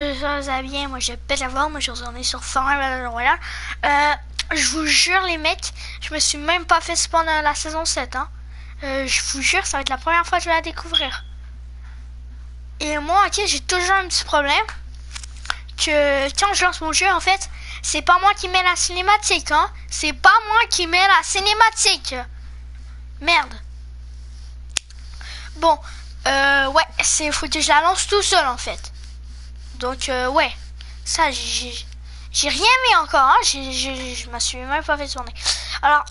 Ça bien, moi je pète la voix, moi je sur Fortnite Royale. Euh, je vous jure les mecs, je me suis même pas fait spawn la saison 7. Hein. Euh, je vous jure, ça va être la première fois que je vais la découvrir. Et moi, ok, j'ai toujours un petit problème. Que quand je lance mon jeu, en fait, c'est pas moi qui mets la cinématique, hein. C'est pas moi qui mets la cinématique. Merde. Bon, euh, ouais, c'est faut que je la lance tout seul, en fait. Donc, euh, ouais, ça, j'ai rien mis encore, hein. je me suis même pas fait tourner. Alors,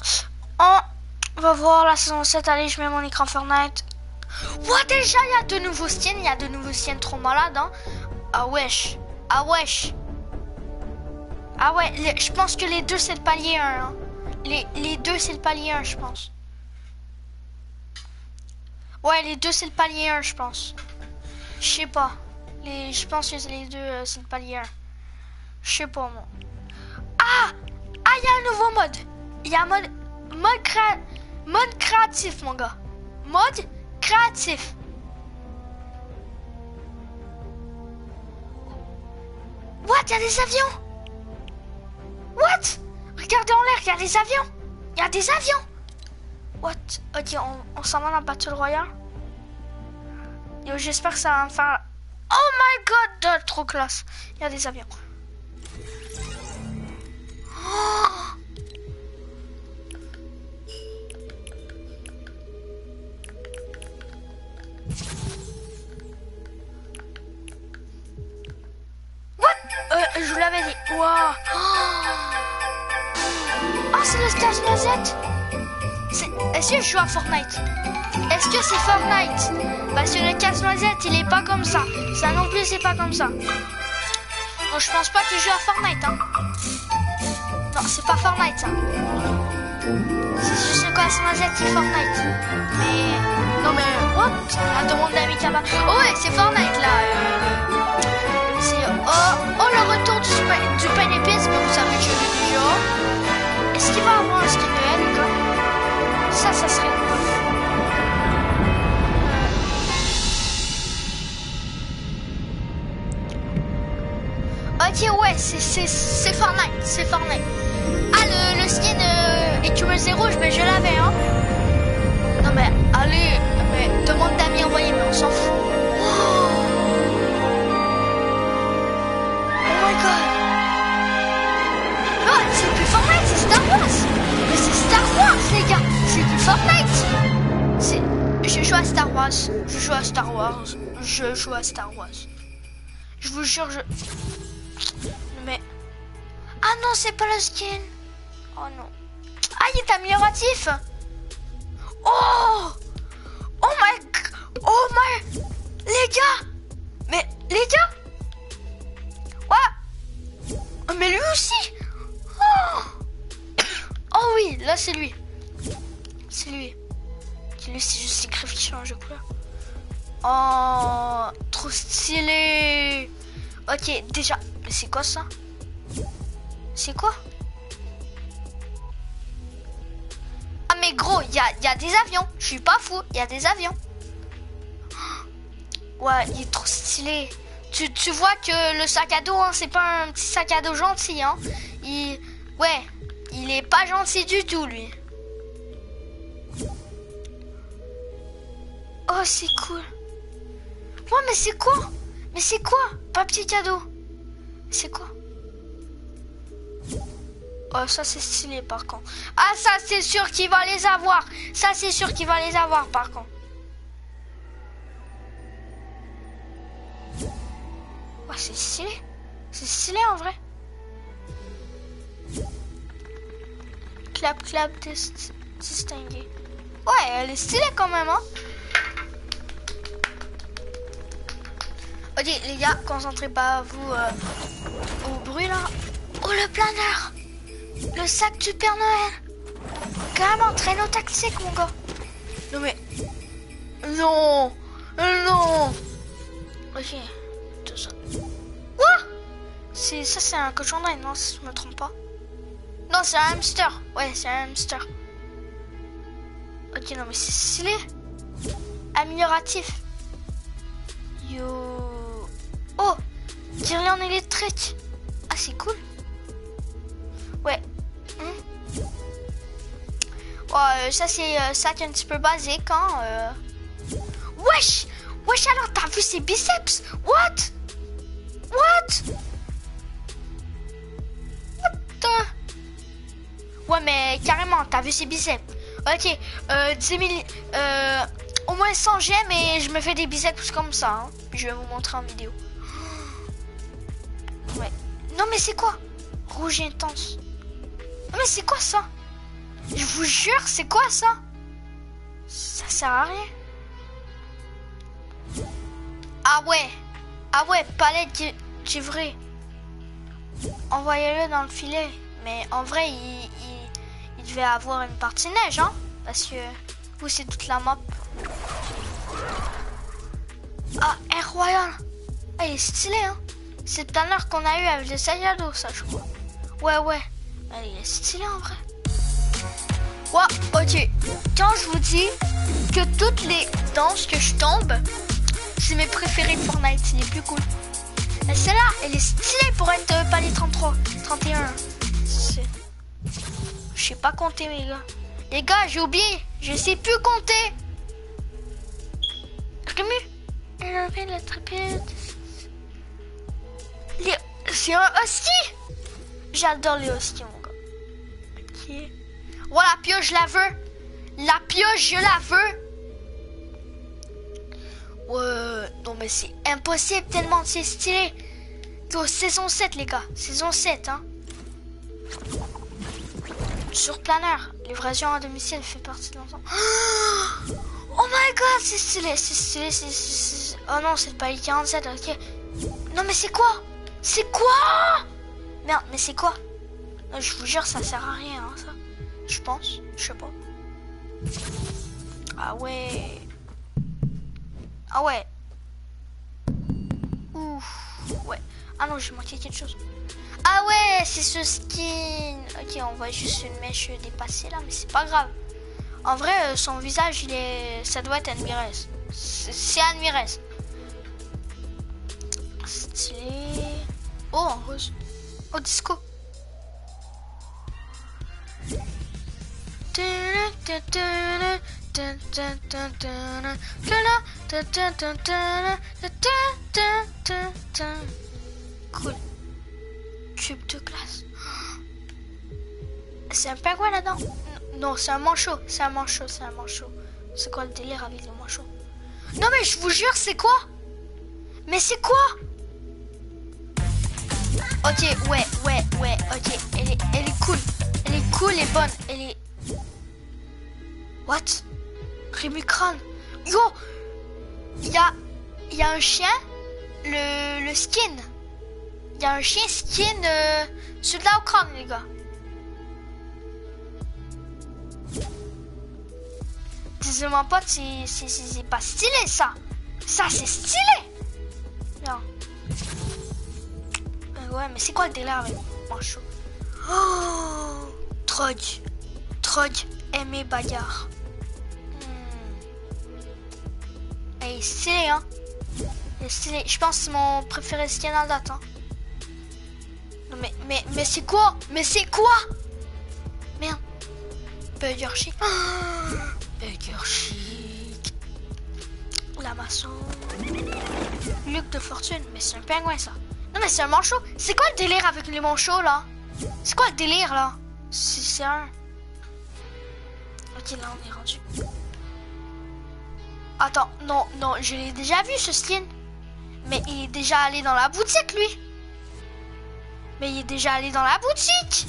on va voir la saison 7. Allez, je mets mon écran Fortnite. Ouah, déjà, il y a de nouveaux skins. Il y a de nouveaux skins trop malades. Hein. Ah, wesh. Ah, wesh. Ah, ouais. je pense que les deux, c'est le palier 1. Hein. Les deux, c'est le palier 1, je pense. Ouais, les deux, c'est le palier 1, je pense. Je sais pas. Les, je pense que les deux, euh, c'est palier 1. Je sais pas, moi. Ah Ah, il y a un nouveau mode. Il y a un mode... Mode, mode créatif, mon gars. Mode créatif. What? Il y a des avions? What? Regardez en l'air, il y a des avions Il y a des avions What? Ok, on, s'en va dans Battle Royale. J'espère que ça va me faire... Oh my god Trop classe Il y a des avions. Oh Euh, je vous l'avais dit. Waouh. Oh, c'est le stage Noisette. Est-ce que je joue à Fortnite? Est-ce que c'est Fortnite? Parce que le casse-noisette, il est pas comme ça. Ça non plus, c'est pas comme ça. Bon, je pense pas qu'il joue à Fortnite, hein. Non, c'est pas Fortnite, ça. C'est juste le casse-noisette est Fortnite. Mais... Non, mais... What? La demande d'amis Oh, ouais, c'est Fortnite, là. Euh, Oh, oh, le retour du, du pain épice, mais vous savez que je l'ai déjà. Est-ce qu'il va avoir un skin de Ça, ça serait cool. Ouais, c'est Fortnite, c'est Fortnite. Ah, le, le skin euh, écumeux zéro, mais je l'avais, hein. Non, mais allez, mais demande d'amis envoyés, mais on s'en fout. Fortnite C'est... Je joue à Star Wars. Je joue à Star Wars. Je joue à Star Wars. Je vous jure, je... Ah non, c'est pas le skin. Oh non. Ah, il est amélioratif. Oh Oh my... Oh my... Les gars Mais, les gars Ouais Mais lui aussi Oh, oh oui, là c'est lui. C'est lui. Lui, c'est juste les crèves qui changent de couleur. Oh, trop stylé. Ok, déjà. Mais c'est quoi ça? C'est quoi? Ah mais gros, il y a, des avions. Je suis pas fou, il y a des avions. Ouais, il est trop stylé. Tu, tu vois que le sac à dos, hein, c'est pas un petit sac à dos gentil. Hein. Il, ouais, il est pas gentil du tout, lui. Oh, c'est cool. Ouais, mais c'est quoi? Mais c'est quoi? Papier cadeau. C'est quoi? Oh, ça c'est stylé par contre. Ah, ça c'est sûr qu'il va les avoir. Ça c'est sûr qu'il va les avoir par contre. Oh, c'est stylé. C'est stylé en vrai. Clap, clap, distingué. Ouais, elle est stylée quand même, hein. Ok les gars, concentrez pas vous euh, au bruit là. Oh le planeur Le sac du Père Noël Carrément, traîneau tactique mon gars Non mais... Non Non Ok, tout ça. Quoi? C'est Ça c'est un cochon d'Inde, non si je me trompe pas. Non c'est un hamster Ouais c'est un hamster. Ok non mais c'est stylé Amélioratif Yo Oh Guirlande électrique. Ah, c'est cool. Ouais. Hmm. Ouais, ça c'est euh, ça qui est un petit peu basique, hein. euh. Wesh Wesh, alors t'as vu ses biceps? What? What? What. Ouais, mais carrément, t'as vu ses biceps? Ok, euh, 10 000... Euh, au moins 100 gemmes et je me fais des biceps comme ça. hein. Je vais vous montrer en vidéo. Ouais. Non, mais c'est quoi? Rouge intense. Mais c'est quoi ça? Je vous jure, c'est quoi ça? Ça sert à rien. Ah ouais. Ah ouais, palette est vrai. Envoyez-le dans le filet. Mais en vrai, il, il, devait avoir une partie neige, hein Parce que vous, c'est toute la map. Ah, Air Royal. Ah, il est stylé, hein C'est à l'heure qu'on a eu avec le Sayado, ça, je crois. Ouais, ouais. Ah, il est stylé, en vrai. Ouais, ok. Quand je vous dis que toutes les danses que je tombe, c'est mes préférés de Fortnite, c'est les plus cool. Mais celle-là, elle est stylée pour être euh, palier 33, 31. C'est- Je sais pas compter, les gars. Les gars, j'ai oublié. Je sais plus compter. Les... C'est un husky. J'adore les gars. Ok. Voilà, la pioche, je la veux. La pioche, je la veux. Ouais, non mais c'est impossible tellement c'est stylé. Go, saison 7 les gars, saison 7 hein. Surplaneur, livraison à domicile fait partie de l'ensemble. Oh my god, c'est stylé, c'est stylé, c'est... Oh non, c'est pas les 47, ok. Non mais c'est quoi? C'est quoi? Merde, mais c'est quoi? Je vous jure, ça sert à rien, hein, ça. Je pense, je sais pas. Ah ouais. Ah ouais. Ouf. Ouais. Ah non, j'ai manqué quelque chose. Ah ouais, c'est ce skin. Ok, on voit juste une mèche dépassée là, mais c'est pas grave. En vrai, euh, son visage, il est... Ça doit être Admirez. C'est c'est Admirez. Stylé. Oh, en rose. Oh, disco. Cool. Tube de glace. C'est un pingouin là-dedans Non, c'est un manchot. C'est un manchot, c'est un manchot. C'est quoi le délire avec le manchot? Non mais je vous jure, c'est quoi? Mais c'est quoi? Ok, ouais, ouais, ouais, ok. Elle est, elle est cool. Elle est cool et bonne. Elle est... What? Rémucrane. Yo Il y a, y a un chien, le, le skin. Il y a un chien skin euh, celui de là au crâne, les gars. Disez-moi pas que c'est- pas stylé, ça. Ça, c'est stylé. Non. Euh, ouais, mais c'est quoi le délire avec Manchot? Oh Trog. Trog, aimé bagarre. Stylée, hein. Est stylée. Je pense que c'est mon préféré skin à date, hein. Non, mais, mais, mais c'est quoi? Mais c'est quoi? Merde. Burger chic. Ah, Burger chic. La maçon. Luc de fortune. Mais c'est un pingouin, ça. Non, mais c'est un manchot. C'est quoi le délire avec les manchots, là? C'est quoi le délire, là? C'est un... Ok, là, on est rendu. Attends, non, non, je l'ai déjà vu, ce skin. Mais il est déjà allé dans la boutique, lui. Mais il est déjà allé dans la boutique.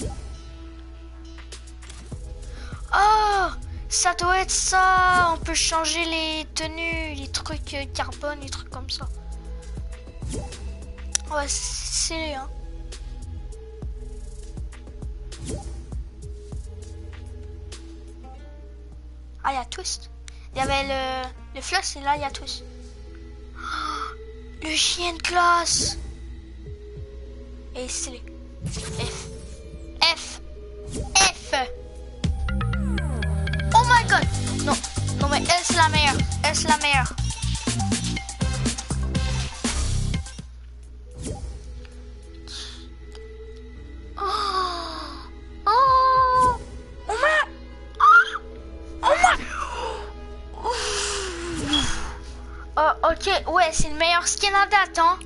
Oh, ça doit être ça. On peut changer les tenues, les trucs euh, carbone, les trucs comme ça. Ouais, c'est hein. Ah, il y a Twist. Il y avait le, le floss et là, il y a. Oh, le chien de classe. Et c'est le F. F. F. Oh my god. Non, non mais elle c'est la meilleure. Elle c'est la meilleure. Meilleur skin à date, hein.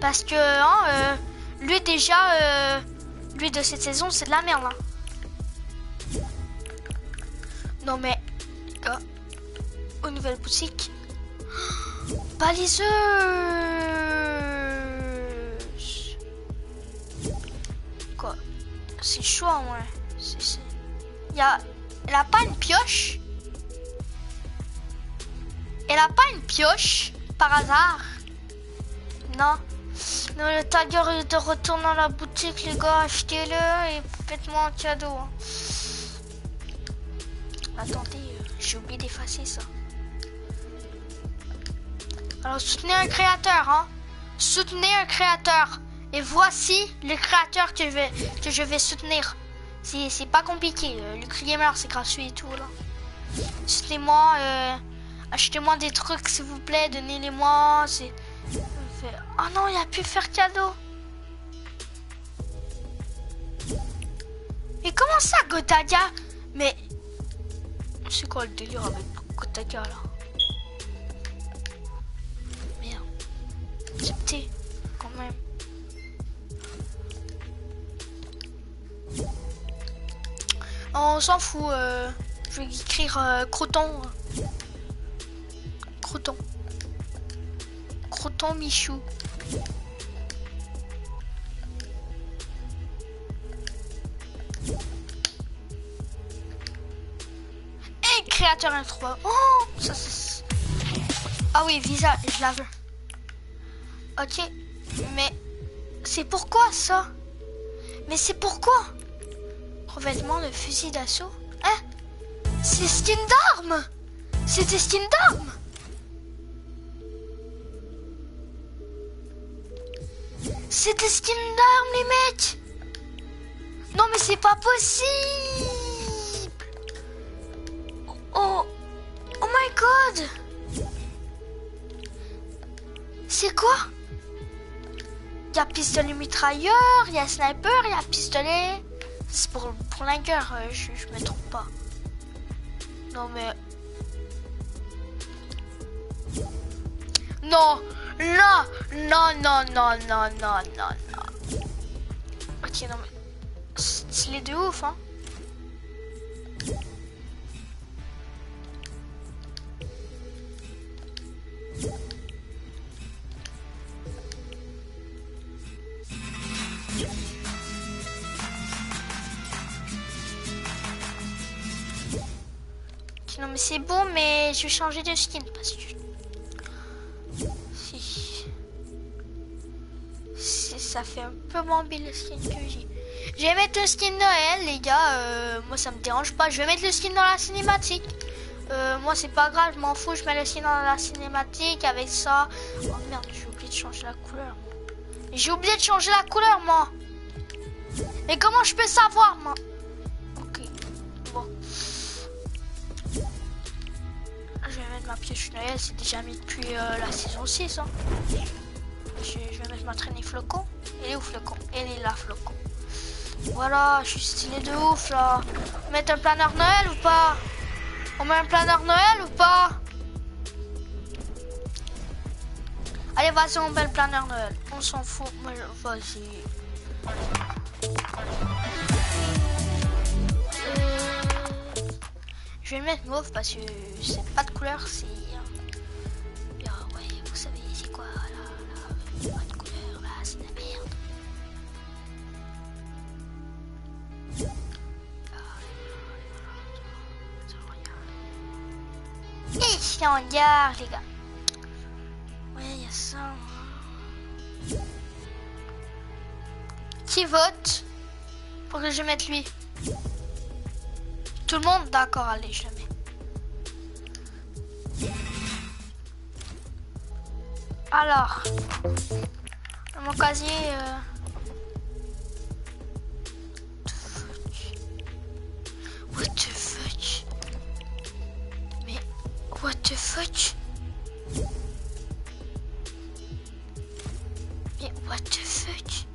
Parce que, hein, euh, lui déjà, euh, lui de cette saison, c'est de la merde, hein. Non mais, gars, aux nouvelles boutiques, baliseuse. Quoi? C'est chaud, ouais. Il y a, elle a pas une pioche Elle a pas une pioche par hasard Non. Le tagger de retourner dans la boutique, les gars, achetez-le et faites-moi un cadeau. hein. Attendez, euh, j'ai oublié d'effacer ça. Alors, soutenez un créateur, hein. Soutenez un créateur. Et voici le créateur que je vais, que je vais soutenir. C'est pas compliqué. Euh, Lucre Gamer, c'est gratuit et tout, là. Soutenez-moi, euh, achetez-moi des trucs, s'il vous plaît, donnez-les-moi. Oh non, il a pu faire cadeau. Et comment ça, Gotaga? Mais... C'est quoi le délire avec Gotaga, là? Merde. Accepté, quand même. On s'en fout. euh, je vais écrire euh, Croton. Croton. Croton Michou. Et créateur introuvable. Oh, ça, ça. Ah oui, visa, je la veux. Ok, mais c'est pourquoi ça? Mais c'est pourquoi? Revêtement de fusil d'assaut Hein? C'est skin d'armes C'est des skins C'est des skins d'armes les mecs! Non mais c'est pas possible! Oh Oh my god! C'est quoi? Il y a pistolet mitrailleur, il y a sniper, il y a pistolet... C'est pour, pour la euh, je, je me trompe pas. Non mais... Non Non Non, non, non, non, non, non, non. Ok, non mais... C'est les deux ouf, hein. Non mais c'est bon, mais je vais changer de skin parce que... ça fait un peu bien le skin que j'ai. Je vais mettre le skin Noël, les gars. euh, moi, ça me dérange pas. Je vais mettre le skin dans la cinématique. Euh, moi, c'est pas grave, je m'en fous. Je mets le skin dans la cinématique avec ça. Oh merde, j'ai oublié de changer la couleur. J'ai oublié de changer la couleur, moi. Mais comment je peux savoir, moi? Ok. Bon. Je vais mettre ma pioche Noël, c'est déjà mis depuis euh, la saison 6. Hein. Je, vais mettre ma traînée flocon. Elle est où flocon? Elle est là, flocon. Voilà, je suis stylé de ouf là. On un planeur Noël ou pas? On met un planeur Noël ou pas? Allez, vas-y, on met le planeur Noël. On s'en fout. Vas-y. Je vais le mettre mauve parce que c'est pas de couleur, c'est. On regarde, les gars. Ouais, il y a ça. hein. Qui vote pour que je mette lui? Tout le monde D'accord, allez, je le mets. Alors, mon casier. euh, Mais what the fuck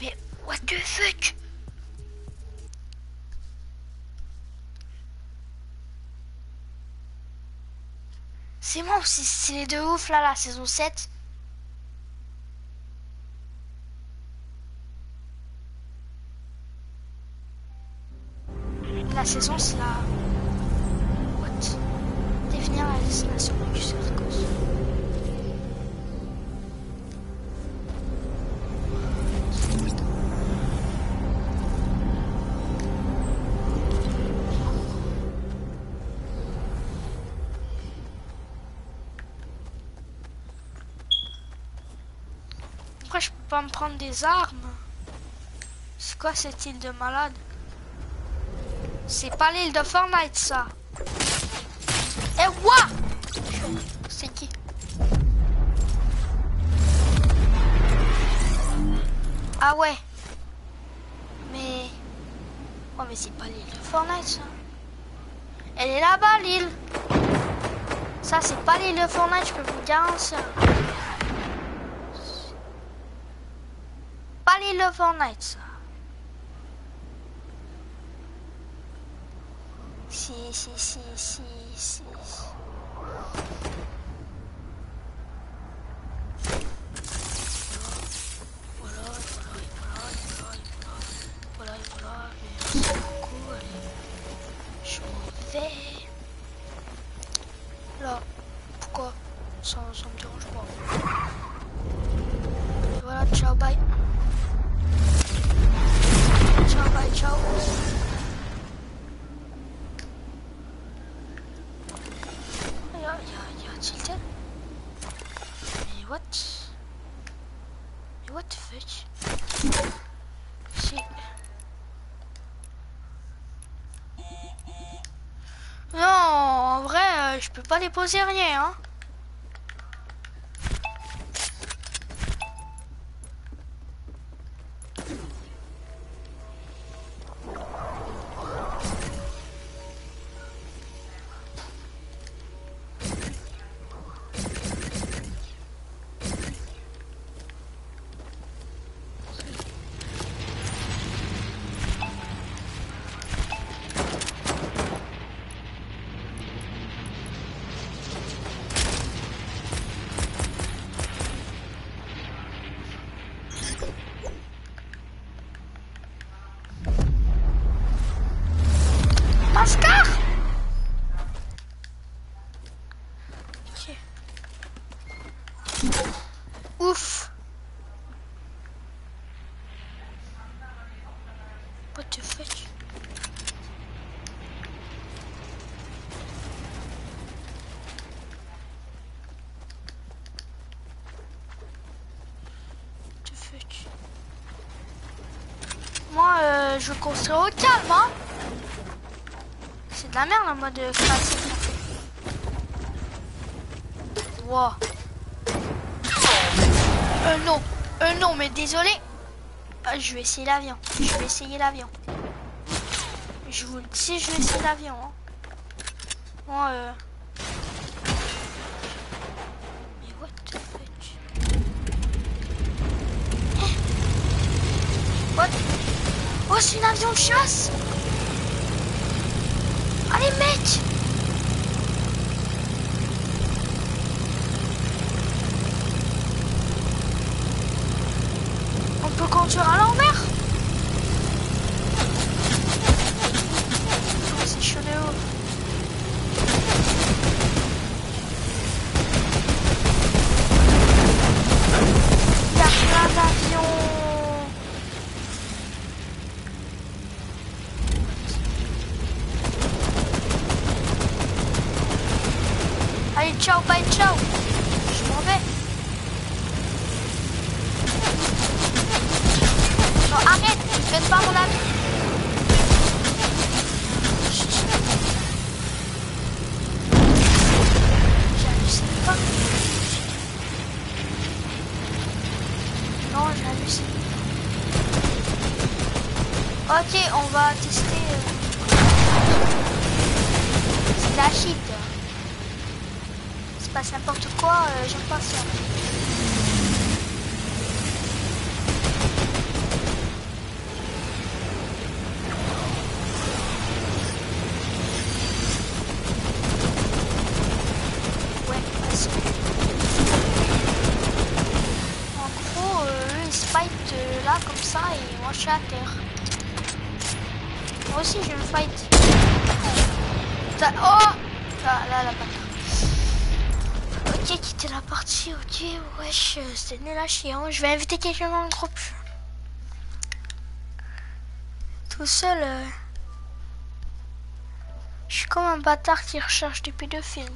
Mais what the fuck C'est moi aussi, c'est les deux ouf là la saison 7 saison, la... What Définir la destination du circus. Pourquoi je peux pas me prendre des armes? C'est quoi cette île de malade? C'est pas l'île de Fortnite ça. Eh what C'est qui? Ah ouais. Mais... Oh mais c'est pas l'île de Fortnite ça. Elle est là-bas l'île. Ça c'est pas l'île de Fortnite, je peux vous garantir. Pas l'île de Fortnite ça Si, si, si, si, si. Peux pas les poser rien, hein. Mascar Ok. Ouf. What the fuck What the fuck Moi, euh, je construis au calme, hein c'est de la merde en mode classique. Wow. Euh non, euh non, mais désolé. Ah, je vais essayer l'avion. Je vais essayer l'avion. Je vous le dis, je vais essayer l'avion. Hein. Moi, euh... Mais what What? C'est un avion de chasse. Allez, mec. On peut conduire à l'envers Pas n'importe quoi, euh, j'aime pas ça. Ouais. ça et moi je suis à terre. Moi aussi je me fight. Ça... Oh Là, là, là, Ok, quitter la partie, ok, wesh, c'est nul à chier. Hein. Je vais inviter quelqu'un dans le groupe. Tout seul, euh... je suis comme un bâtard qui recherche des pédophiles.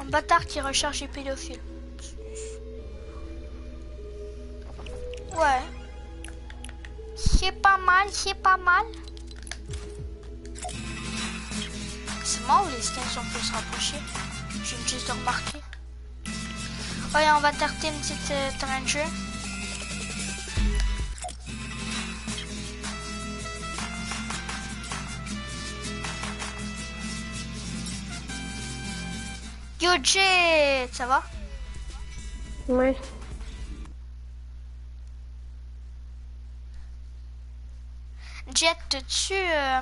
Un bâtard qui recherche des pédophiles. Ouais. C'est pas mal, c'est pas mal. C'est moi ou les skins sont plus rapprochés Je viens juste de remarquer. Ouais, on va tarter une petite euh, terrain de jeu. Ça va? Ouais. Jet, tu euh...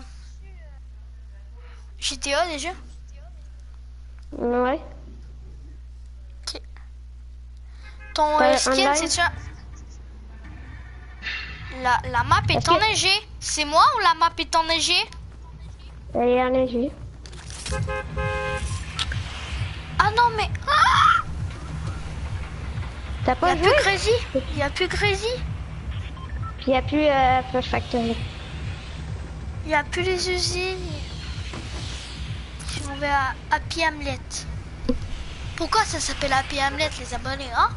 GTA déjà? Ouais. Ok. Ton Euh, skin, c'est ça la, la map est enneigée. C'est moi ou la map est enneigée Elle est enneigée. Ah non, mais. Ah T'as Il pas a joué? plus Crazy Il a plus Crazy y a plus euh, Factory. Il a plus les usines. À Happy Hamlet. Pourquoi ça s'appelle Happy Hamlet, les abonnés, hein?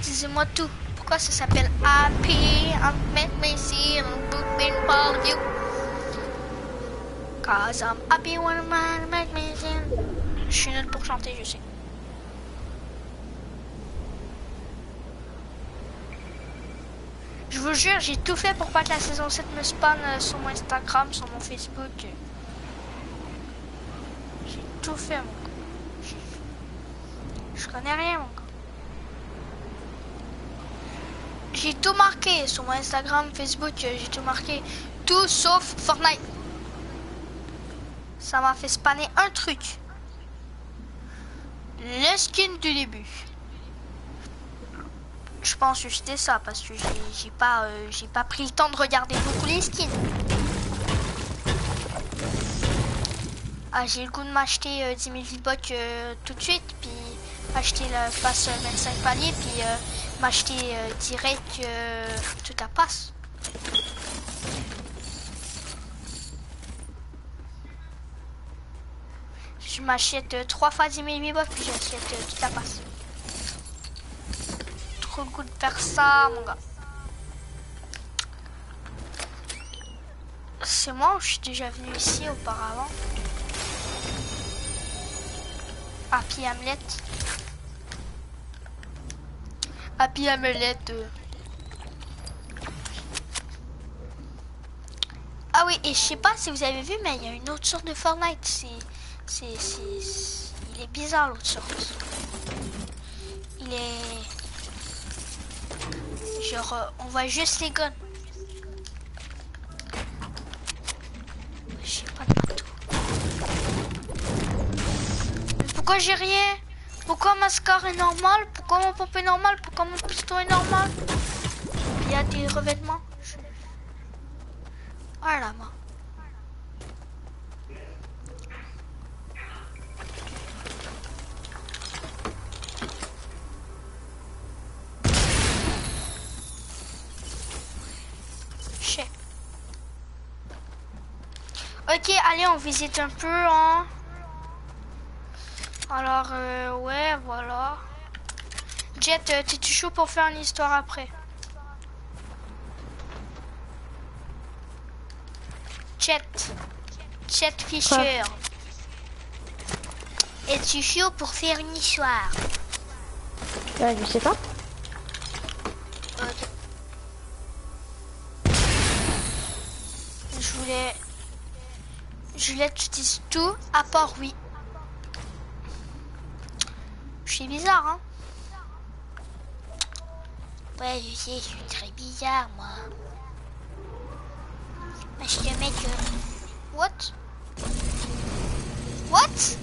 Disez-moi tout. Pourquoi ça s'appelle Happy Hamlet, mais si I'm for you? Cause I'm happy when I make me sing. Je suis nulle pour chanter, je sais. Je vous jure, j'ai tout fait pour pas que la saison 7 me spawn euh, sur mon Instagram, sur mon Facebook. J'ai tout fait, mon gars. Je connais rien, mon gars. J'ai tout marqué sur mon Instagram, Facebook, euh, j'ai tout marqué. Tout sauf Fortnite. Ça m'a fait spanner un truc. Le skin du début. Je pense que c'était ça parce que j'ai- pas, euh, pas pris le temps de regarder beaucoup les skins. Ah, j'ai le goût de m'acheter euh, 10 000 V-Bucks euh, tout de suite, puis acheter la passe euh, 25 paliers, puis euh, m'acheter euh, direct euh, toute la passe. Je m'achète 3 fois 10 000 V-Bucks, puis j'achète euh, toute la passe trop le de faire ça, mon gars. C'est moi je suis déjà venu ici auparavant? Happy Hamlet. Happy Hamlet. euh. Ah oui, et je sais pas si vous avez vu, mais il y a une autre sorte de Fortnite. C'est, c'est- il est bizarre l'autre sorte. Il est Genre, euh, on voit juste les guns. Je sais pas de partout. Mais pourquoi j'ai rien? Pourquoi ma scar est normale? Pourquoi mon pompe est normal? Pourquoi mon piston est normal? Il y a des revêtements. Voilà, moi. Je sais. Ok, allez, on visite un peu, hein. Alors, euh, ouais, voilà. Jet, euh, t'es-tu chaud pour faire une histoire après? Jet. Jet Fisher. Es-tu chaud pour faire une histoire? Ouais, je sais pas. Que tu dises tout à part oui. Je suis bizarre, hein Ouais, je sais, je suis très bizarre, moi. Mais je te mets que... What? What?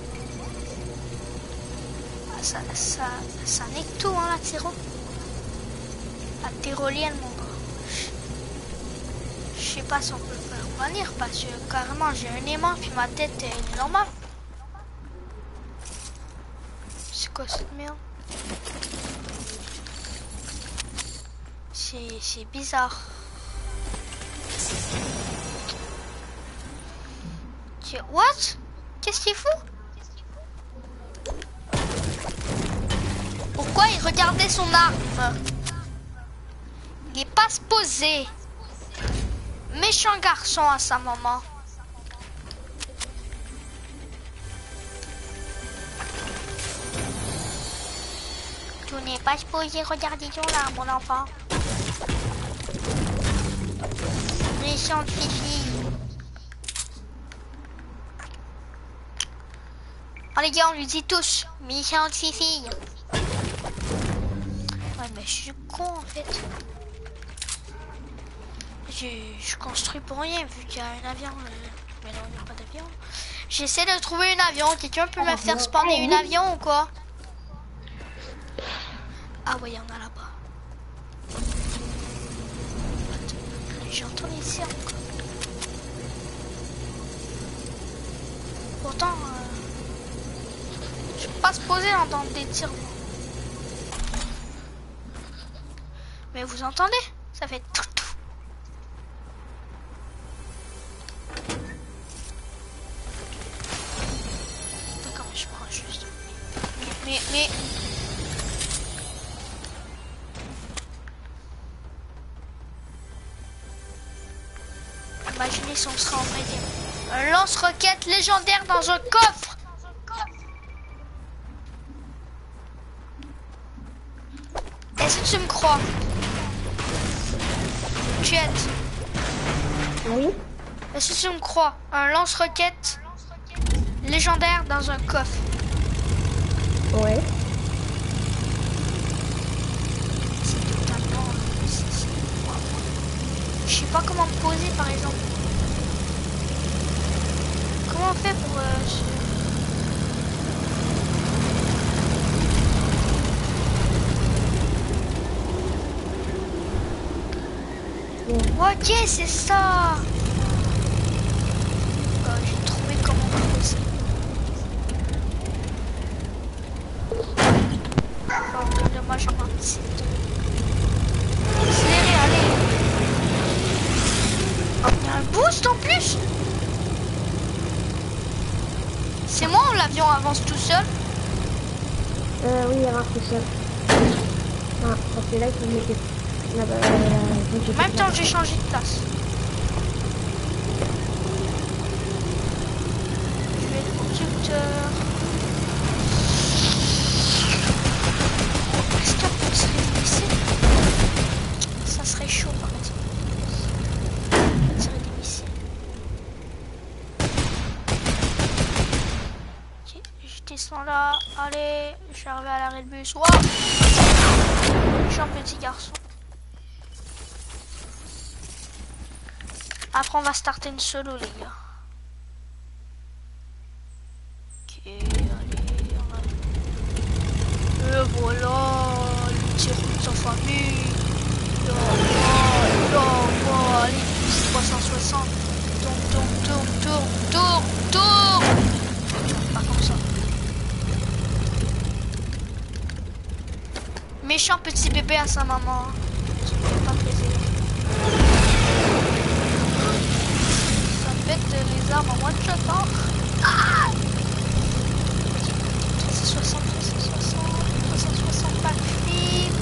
Ah, ça, ça, ça nique tout, hein, la tyro. La tyrolienne, mon gars. Je pas si on peut le faire venir parce que carrément j'ai un aimant puis ma tête est normale. C'est quoi cette merde? C'est bizarre. What? Qu'est-ce qu'il fout? Pourquoi il regardait son arme Il est pas se poser. Méchant garçon à sa maman. Tu n'es pas supposé regarder ton arme, mon enfant. Méchante fifi. Oh les gars, on lui dit tous, méchante fifi. Ouais, mais je suis con en fait. Je, construis pour rien vu qu'il y a un avion. Euh, mais non, il n'y a pas d'avion. J'essaie de trouver un avion. Quelqu'un peut me faire spawner un avion ou quoi? Ah ouais, il y en a là-bas. J'entends les tirs encore. Pourtant... Euh, je peux pas se poser entendre des tirs. Mais vous entendez? Ça fait dans un coffre Est-ce que tu me crois Tu es Oui. Est-ce que tu me crois Un lance-roquette légendaire dans un coffre. Ouais. Je sais pas comment me poser par exemple. Comment on fait pour... Euh, Ok, c'est ça. Oh, J'ai trouvé comment poser. Oh, dommage, en petit. Accéléré, allez. Oh, il y a un boost en plus. C'est moi ou l'avion avance tout seul Euh, oui, il avance tout seul. Ah, parce que là, il faut mettre en même temps, j'ai changé de place. Après, on va starter une solo, les gars. Ok, allez, on va... Et voilà, le petit route sans famille. Là, là, là, allez, 360. Tourne, tourne, tourne, tourne, tourne, tourne. Pas comme ça. Méchant petit bébé à sa maman. Les armes en one shot, hein ah 360, 360, 360 backflip.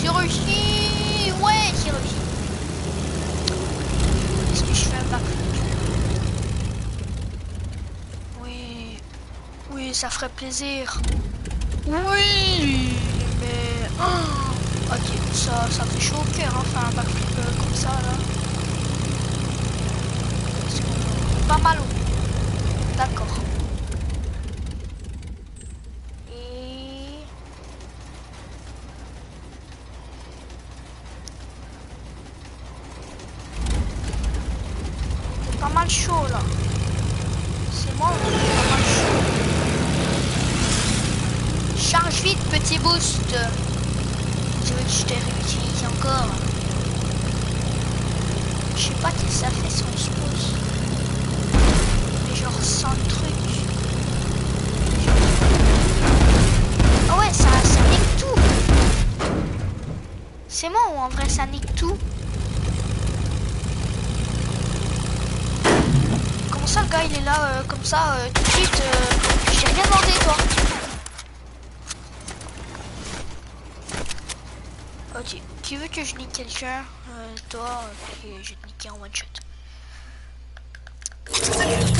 J'ai réussi Ouais, j'ai réussi. Est-ce que je fais un backflip Oui. Oui, ça ferait plaisir. Oui, mais... Oh, ok, ça, ça fait chaud au cœur, enfin, un backflip euh, comme ça, là. Pas mal. D'accord. Et... C'est pas mal chaud là. moi, on est pas mal chaud. Charge vite, petit boost. Tu veux que je te réutilise encore Je sais pas qui ça fait si on se pose. Mais je ressens le truc. Ah ouais, ça, ça nique tout. C'est moi ou en vrai ça nique tout? Comment ça le gars il est là euh, comme ça euh, tout de suite euh, J'ai rien demandé toi. Ok, qui veut que je nique quelqu'un? Euh, Toi, ok, je vais te niquer en one shot.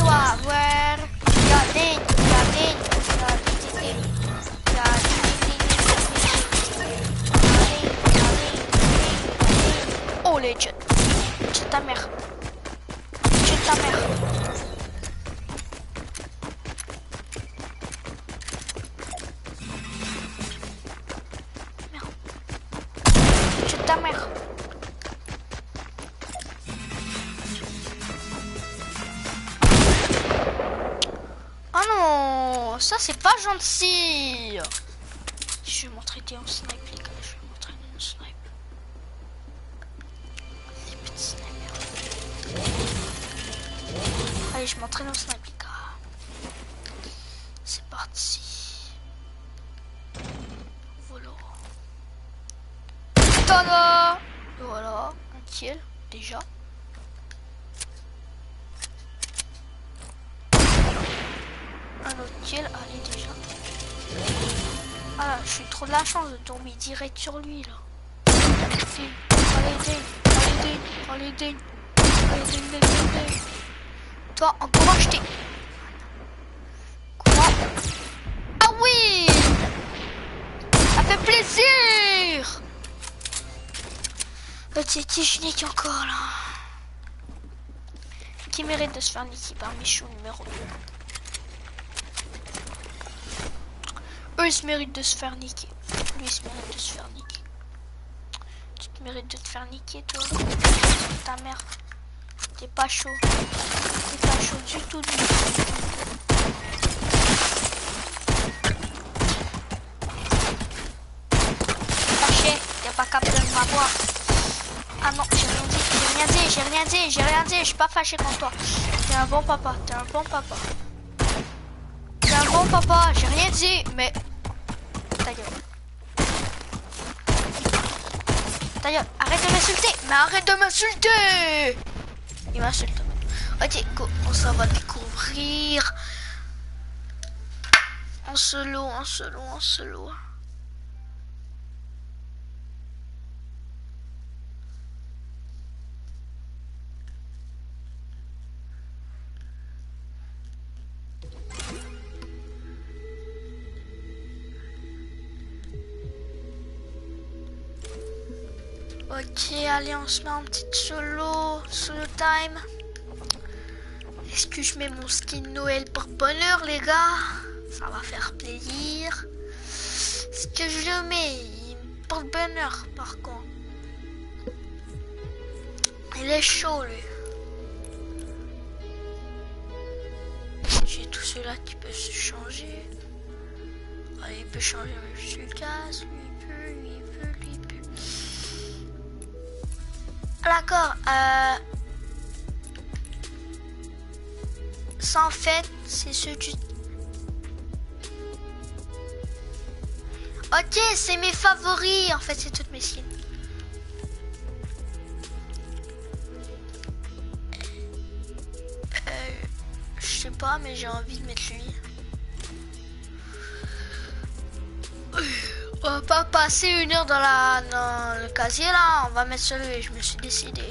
Toi, voir. Regardez, regardez, regardez. Oh les jets. Jet c'est pas gentil. Je vais m'entraîner en snipe les gars, je vais m'entraîner en snipe. Les petits snipers. Allez, je m'entraîne en snipe les gars. C'est parti. Voilà. Tada Voilà, un kill déjà. Un autre kill, allez. Ah, je suis trop de la chance de tomber direct sur lui là. Allez. Toi, encourage tes. Quoi? Ah oui Ça fait plaisir Le Titi, je encore là. Qui mérite de se faire niquer par Michou numéro 2 Eux, ils se méritent de se faire niquer. Lui, se mérite de se faire niquer. Tu te mérites de te faire niquer, toi. Ta mère. T'es pas chaud. T'es pas chaud du tout, du tout. Fâché, y'a pas capté de m'avoir. Ah non, j'ai rien dit, j'ai rien dit, j'ai rien dit, j'ai rien dit, je suis pas fâché contre toi. T'es un bon papa, t'es un bon papa. T'es un bon papa, j'ai rien dit, mais ta arrête de m'insulter Mais arrête de m'insulter Il m'insulte. Ok, on s'en va découvrir. En solo, en solo, en solo. Allez, on se met en petite solo, solo time. Est-ce que je mets mon skin Noël pour bonheur, les gars? Ça va faire plaisir. Est-ce que je le mets? Porte bonheur, par contre. Il est chaud, lui. J'ai tout cela qui peut se changer. Ah, il peut changer Lucas, lui D'accord. Euh... En fait, c'est ce du... Ok, c'est mes favoris. En fait, c'est toutes mes skins. Euh, je sais pas, mais j'ai envie de mettre lui. On va pas passer une heure dans, la, dans le casier là, on va mettre celui, je me suis décidé.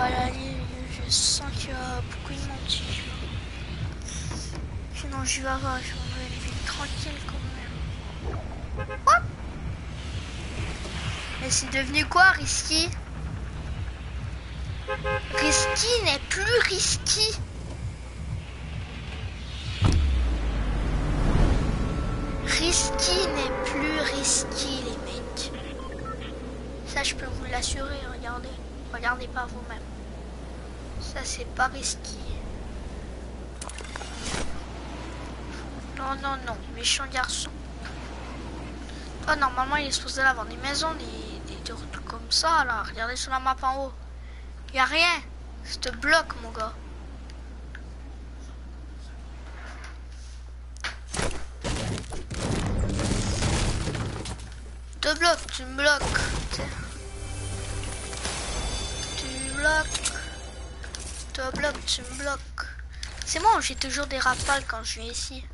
Je sens qu'il y a beaucoup de monde. Sinon je vais avoir, je vais une tranquille quand même. Mais c'est devenu quoi Risky? Risky n'est plus risky. Risky n'est plus risky les mecs. Ça je peux vous l'assurer, regardez. Regardez par vous-même. Ça, c'est pas risqué. Non, non, non. Méchant garçon. Oh, normalement, il est supposé avoir des maisons, des, des, trucs comme ça, là. Regardez sur la map en haut. Y a rien. C'est te bloque, mon gars. Te bloque, tu me bloques. Bloque, me bloques. C'est moi, j'ai toujours des rafales quand je viens ici.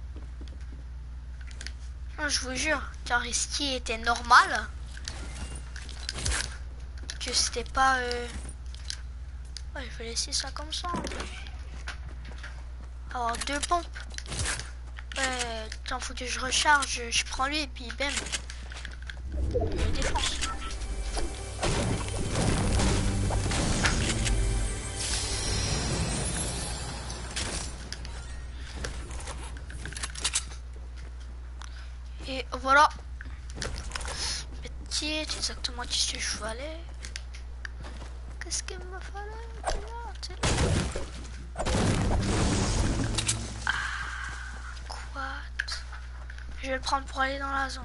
Non, je vous jure, car qui était normal. Que c'était pas... Euh... Ouais, je vais laisser ça comme ça. Avoir deux pompes. Ouais, tant faut que je recharge, je prends lui et puis bam. Exactement ce que je aller. Qu'est-ce qu'il me fallait ah, Quoi? Je vais le prendre pour aller dans la zone.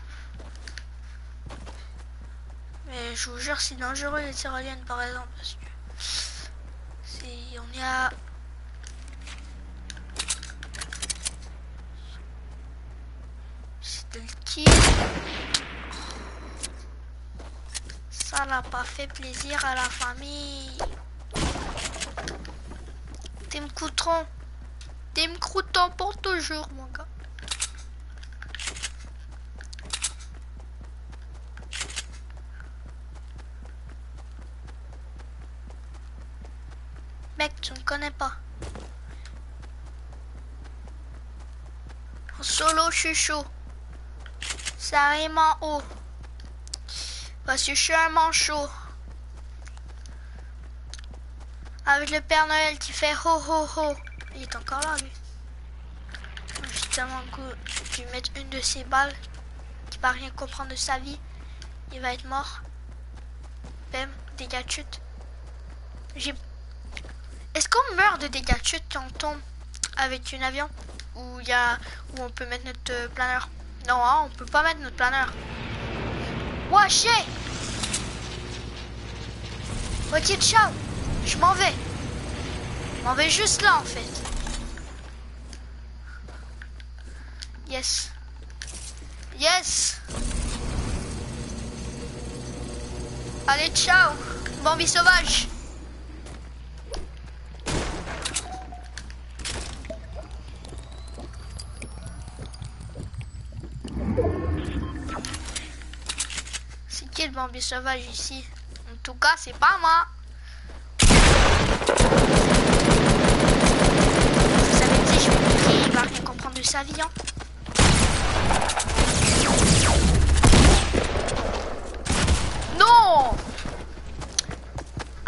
Mais je vous jure, c'est dangereux les tyroliennes par exemple parce que c'est on est à c'est le qui Ça n'a pas fait plaisir à la famille. Tim Coutron? Tim Crouton pour toujours, mon gars. Mec, tu ne connais pas. En solo, je chaud. Ça rime en haut. Parce que je suis un manchot. Avec le Père Noël qui fait ho ho ho. Il est encore là, lui. J'ai tellement lui mettre une de ses balles qui va rien comprendre de sa vie. Il va être mort. Bam, dégâts de chute. J'ai... Est-ce qu'on meurt de dégâts on tombe avec un avion il y a... où on peut mettre notre planeur? Non, hein, on peut pas mettre notre planeur. Wesh Ok, ciao. Je m'en vais. Je m'en vais juste là en fait. Yes. Yes. Allez, ciao. Bambi sauvage. Le Bambi sauvage ici En tout cas, c'est pas moi. Vous avez dit, je vais il va rien comprendre de sa vie. Hein. Non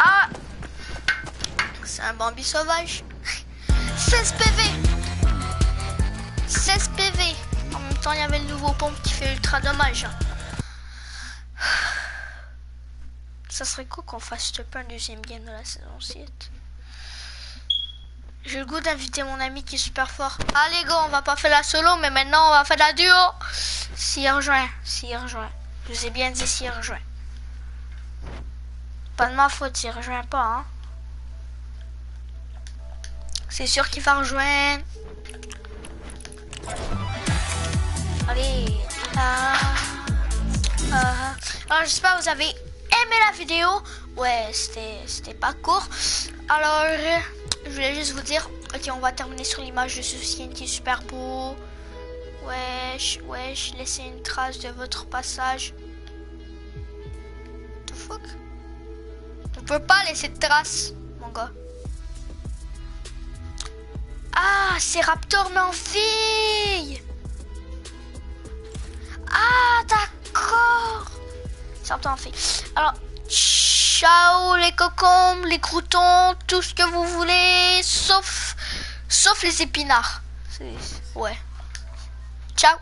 Ah C'est un Bambi sauvage. 16 PV 16 PV En même temps, il y avait le nouveau pompe qui fait ultra dommage. Ça serait cool qu'on fasse pas un deuxième game de la saison 7. J'ai le goût d'inviter mon ami qui est super fort. Allez go, on va pas faire la solo, mais maintenant on va faire la duo. S'il rejoint, s'il rejoint. Je vous ai bien dit s'il rejoint. Pas de ma faute s'il rejoint pas. Hein. C'est sûr qu'il va rejoindre. Allez. Ah, ah. Alors j'espère vous avez aimé la vidéo. Ouais, c'était pas court. Alors, je voulais juste vous dire, ok, on va terminer sur l'image de ce qui est super beau. Wesh, wesh, laissez une trace de votre passage. Fuck? On peut pas laisser de trace, mon gars. Ah, c'est Raptor mais en fille Ah, d'accord En fille. Alors, ciao les cocombes, les croutons, tout ce que vous voulez, sauf, sauf les épinards. Ouais.